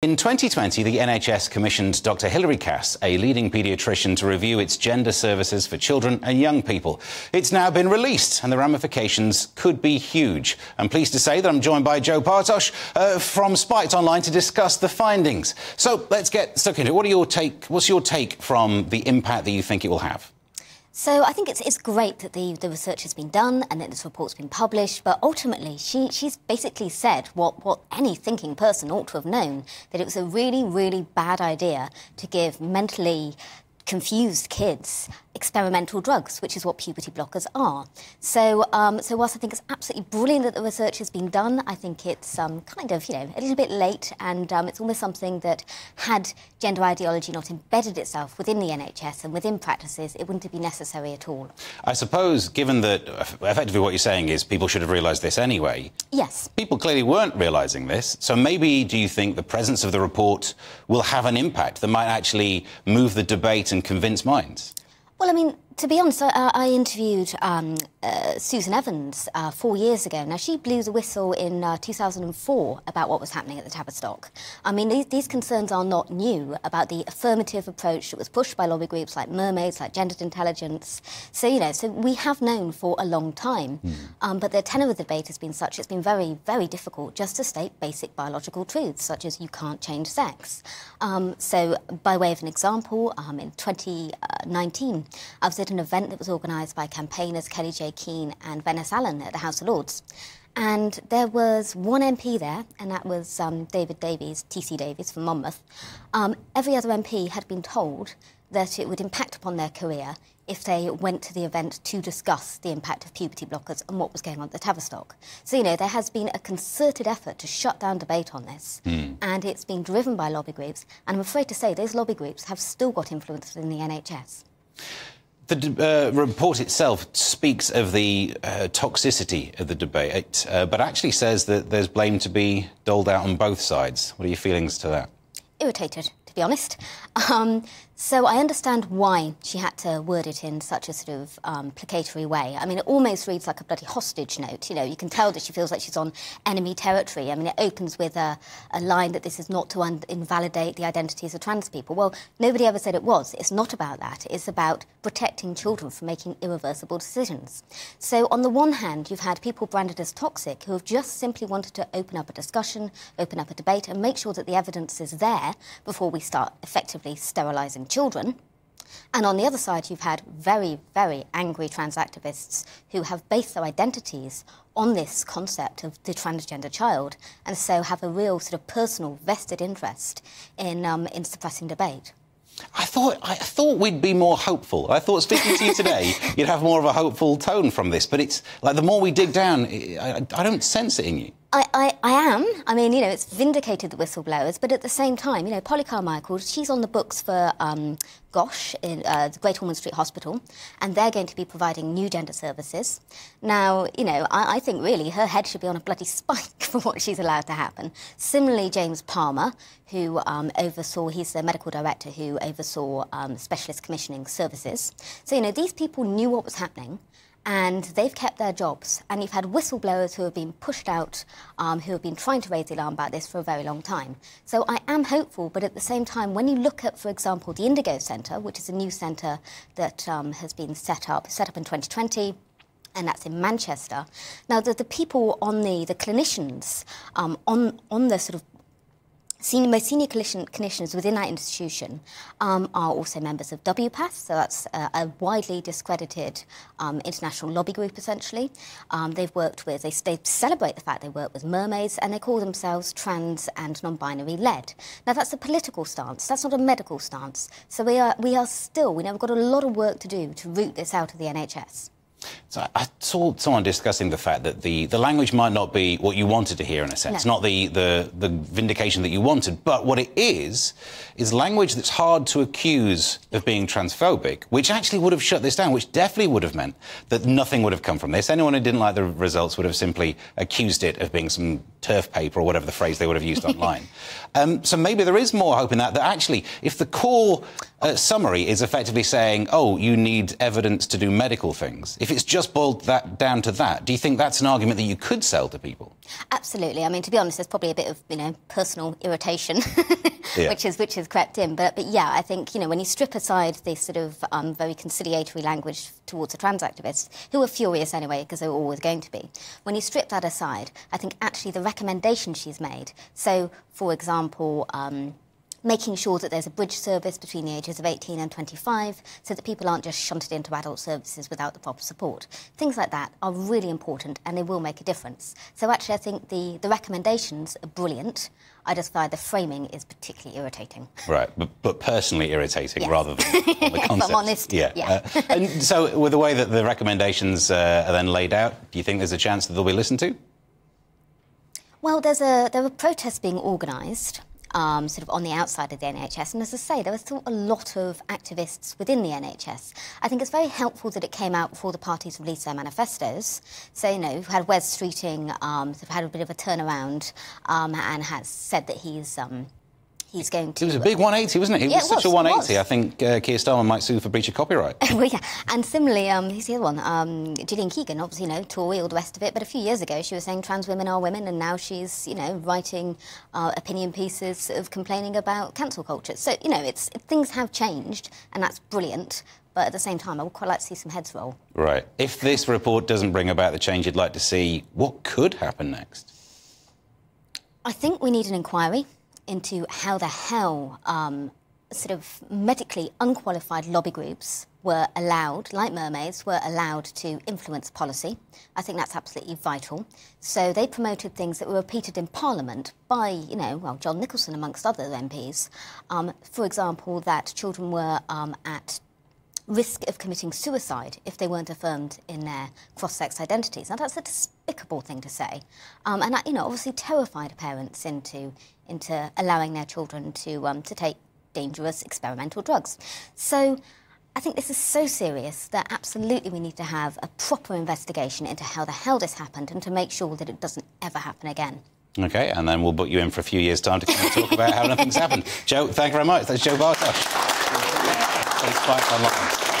In 2020, the NHS commissioned Dr. Hilary Cass, a leading paediatrician, to review its gender services for children and young people. It's now been released, and the ramifications could be huge. I'm pleased to say that I'm joined by Jo Bartosch uh, from Spiked Online to discuss the findings. So let's get stuck into it. What are your take? What's your take from the impact that you think it will have? So I think it's, it's great that the, the research has been done and that this report's been published, but ultimately she, she's basically said what, what any thinking person ought to have known, that it was a really, really bad idea to give mentally confused kids experimental drugs, which is what puberty blockers are. So, um, so whilst I think it's absolutely brilliant that the research has been done, I think it's um, kind of, you know, a little bit late, and um, it's almost something that had gender ideology not embedded itself within the NHS and within practices, it wouldn't have been necessary at all. I suppose, given that effectively what you're saying is people should have realised this anyway. Yes. People clearly weren't realising this, so maybe do you think the presence of the report will have an impact that might actually move the debate and convince minds? Well, I mean, to be honest, I, I interviewed um, uh, Susan Evans uh, four years ago. Now, she blew the whistle in uh, 2004 about what was happening at the Tavistock. I mean, these, these, concerns are not new about the affirmative approach that was pushed by lobby groups like Mermaids, like Gendered Intelligence. So, you know, so we have known for a long time. Mm. Um, but the tenor of the debate has been such, it's been very, very difficult just to state basic biological truths, such as you can't change sex. Um, so, by way of an example, um, in 2019, I was at an event that was organised by campaigners Kellie-Jay Keen and Venice Allen at the House of Lords. And there was one MP there, and that was um, David Davies, TC Davies from Monmouth. Um, every other MP had been told that it would impact upon their career if they went to the event to discuss the impact of puberty blockers and what was going on at the Tavistock. So, you know, there has been a concerted effort to shut down debate on this, mm. and it's been driven by lobby groups. And I'm afraid to say those lobby groups have still got influence in the NHS. The uh, report itself speaks of the uh, toxicity of the debate, uh, but actually says that there's blame to be doled out on both sides. What are your feelings to that? Irritated, to be honest. Um, so I understand why she had to word it in such a sort of um, placatory way. I mean, it almost reads like a bloody hostage note. You know, you can tell that she feels like she's on enemy territory. I mean, it opens with a, a line that this is not to invalidate the identities of trans people. Well, nobody ever said it was. It's not about that. It's about protecting children from making irreversible decisions. So on the one hand, you've had people branded as toxic who have just simply wanted to open up a discussion, open up a debate, and make sure that the evidence is there before we start effectively sterilising children. And on the other side, you've had very, very angry trans activists who have based their identities on this concept of the transgender child and so have a real sort of personal vested interest in, um, in suppressing debate. I thought I thought we'd be more hopeful. I thought speaking to you today, you'd have more of a hopeful tone from this. But it's like the more we dig down, I, I don't sense it in you. I, I, I, am. I mean, you know, it's vindicated the whistleblowers, but at the same time, you know, Polly Carmichael, she's on the books for um, GOSH, in uh, the Great Ormond Street Hospital, and they're going to be providing new gender services. Now, you know, I, I think really her head should be on a bloody spike for what she's allowed to happen. Similarly, James Palmer, who um, oversaw, he's the medical director who oversaw um, specialist commissioning services. So, you know, these people knew what was happening and they've kept their jobs. And you've had whistleblowers who have been pushed out, um, who have been trying to raise the alarm about this for a very long time. So I am hopeful, but at the same time, when you look at, for example, the Indigo Centre, which is a new centre that um, has been set up, set up in 2020, and that's in Manchester. Now, the, the people on the, the clinicians um, on, on the sort of Senior, most senior clinicians within that institution um, are also members of WPATH, so that's a widely discredited um, international lobby group, essentially. Um, they've worked with, they, they, celebrate the fact they work with mermaids, and they call themselves trans and non-binary led. Now, that's a political stance, that's not a medical stance. So we are, we are still, we know we've got a lot of work to do to root this out of the NHS. So I saw someone discussing the fact that the, the language might not be what you wanted to hear in a sense, no. not the, the, the vindication that you wanted, but what it is, is language that's hard to accuse of being transphobic, which actually would have shut this down, which definitely would have meant that nothing would have come from this. Anyone who didn't like the results would have simply accused it of being some TERF paper or whatever the phrase they would have used online. Um, so maybe there is more hope in that, that actually, if the core uh, summary is effectively saying, oh, you need evidence to do medical things, if if it's just boiled that down to that, do you think that's an argument that you could sell to people? Absolutely. I mean, to be honest, there's probably a bit of you know personal irritation, yeah. which is which has crept in. But but yeah, I think you know when you strip aside this sort of um, very conciliatory language towards the trans activists, who were furious anyway because they were always going to be, when you strip that aside, I think actually the recommendation she's made. So, for example. Um, making sure that there's a bridge service between the ages of 18 and 25 so that people aren't just shunted into adult services without the proper support. Things like that are really important and they will make a difference. So actually I think the, the recommendations are brilliant. I just find the framing is particularly irritating. Right, but, but personally irritating yes. rather than on the concept. I'm honest, yeah. yeah. Uh, and so with the way that the recommendations uh, are then laid out, do you think there's a chance that they'll be listened to? Well, there's a, there are protests being organised um, sort of on the outside of the NHS. And as I say, there was still a lot of activists within the NHS. I think it's very helpful that it came out before the parties released their manifestos. So, you know, we've had Wes Streeting um, sort of had a bit of a turnaround um, and has said that he's um, he's going to. It was a big 180, wasn't it? It yeah, was it such a 180. I think uh, Keir Starmer might sue for breach of copyright. well, yeah. And similarly, um, who's the other one? Um, Gillian Keegan, obviously, you know, Tory, all the rest of it. But a few years ago, she was saying trans women are women, and now she's, you know, writing uh, opinion pieces of complaining about cancel culture. So, you know, it's things have changed, and that's brilliant. But at the same time, I would quite like to see some heads roll. Right. If this report doesn't bring about the change you'd like to see, what could happen next? I think we need an inquiry into how the hell um, sort of medically unqualified lobby groups were allowed, like mermaids, were allowed to influence policy. I think that's absolutely vital. So they promoted things that were repeated in Parliament by, you know, well, John Nicholson amongst other MPs. Um, for example, that children were um, at risk of committing suicide if they weren't affirmed in their cross-sex identities. Now, that's a despicable thing to say. Um, and, that, you know, obviously terrified parents into, into allowing their children to, um, to take dangerous experimental drugs. So I think this is so serious that absolutely we need to have a proper investigation into how the hell this happened and to make sure that it doesn't ever happen again. OK, and then we'll book you in for a few years' time to come and talk about how nothing's happened. Jo, thank you very much. That's Jo Bartosch. Online.